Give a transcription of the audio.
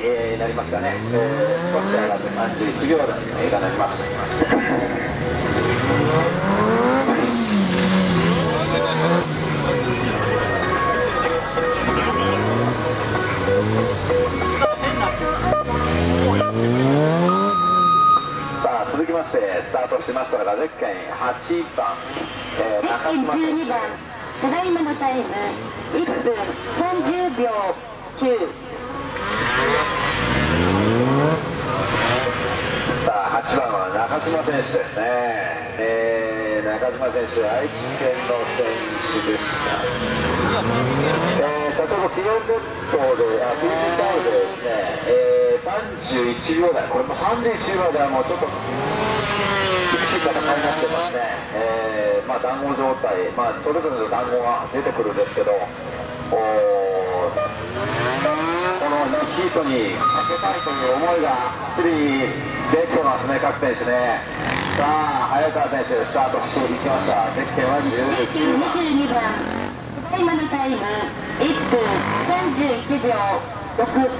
えーなりますかね、えー少し上がって31秒台がなります。さあ続きましてスタートしましたがゼッケン8番、えー中島選12手。番ただいまのタイム1分30秒9さあ8番は中島選手ですね、えー中島選手愛知県の選手でした、えー先ほど記録列島であ TV タオルでですね、えー31秒台これも31秒台はもうちょっと厳しい戦いになってますね、えーまあ、団子状態、まあ、それぞれの団子が出てくるんですけど、おこのヒートにかけたいという思いがすでに出ますね、各選手ね。さあ、早川選手、スタートしていきました。ゼッケンは19番。22番ただいまのタイム1分31秒6